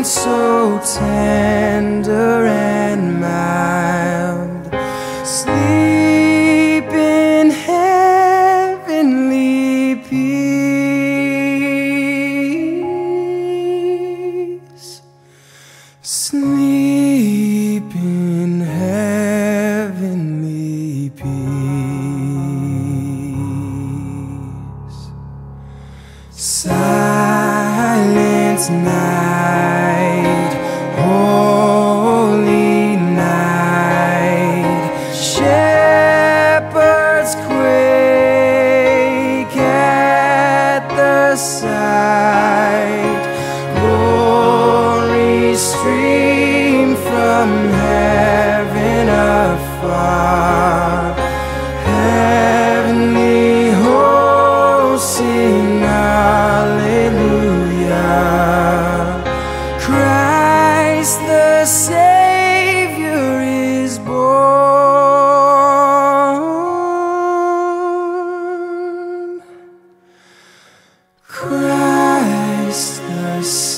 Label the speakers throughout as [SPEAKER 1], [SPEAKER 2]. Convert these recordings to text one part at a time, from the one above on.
[SPEAKER 1] Holy so tender and mild, sleep in heavenly peace. Sleep in heavenly peace. Silent night. sight. Glory stream from heaven afar.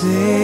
[SPEAKER 1] say